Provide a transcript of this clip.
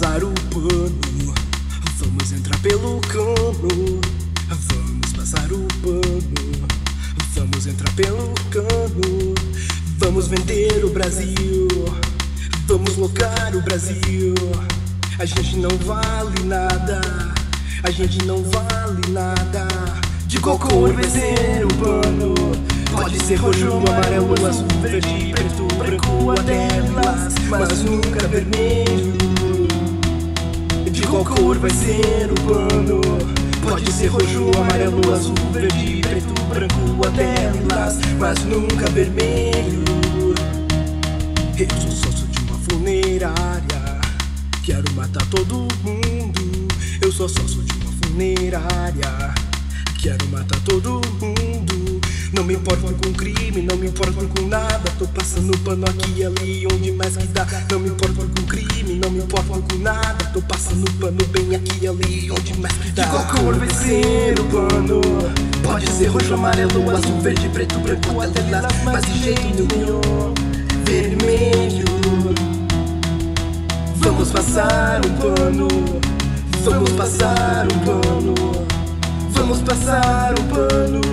passar o pano. Vamos entrar pelo cano. Vamos passar o pano. Vamos entrar pelo cano. Vamos vender o Brasil. Vamos locar o Brasil. A gente não vale nada. A gente não vale nada. De cocô, vencer o pano. Pode ser roxo, amarelo, azul, verde, preto, branco, até lilás, mas nunca vermelho. Qual cor vai ser o pano? Pode ser roxo, amarelo, azul, verde, preto, branco, até lilás, mas nunca vermelho. Eu sou sócio de uma funerária, quero matar todo mundo. Eu sou sócio de uma funerária, quero matar todo mundo. Não me importo com crime, não me importo com nada. Tô passando pano aqui e ali, onde mais que dá. Não me importo não me importo com nada. Tô passando pano bem aqui e ali, onde mais que. De qual cor vai ser o pano? Pode ser roxo, amarelo, azul, verde, preto, branco, até lá. Mas de jeito nenhum, vermelho. Vamos passar um pano. Vamos passar um pano. Vamos passar um pano.